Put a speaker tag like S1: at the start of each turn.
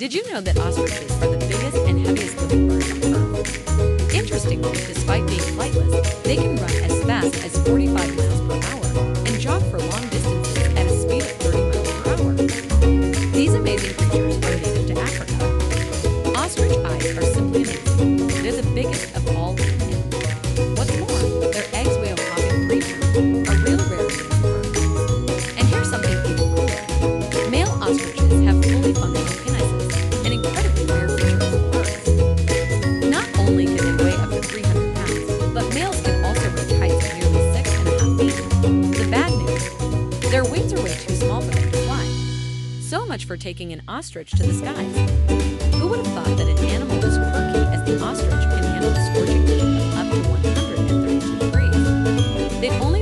S1: Did you know that ostriches are the biggest and heaviest living birds on Earth? Interestingly, despite being flightless, they can run as fast as 45 miles per hour and jog for long distances at a speed of 30 miles per hour. These amazing creatures are native to Africa. Ostrich eyes are simply amazing. They're the biggest of all land animals. What's more, their eggs weigh a whopping three pounds, a real rarity in birds. And here's something even cooler. Male ostriches much for taking an ostrich to the skies. Who would have thought that an animal as quirky as the ostrich can handle the scorching heat of up to 132 degrees? They only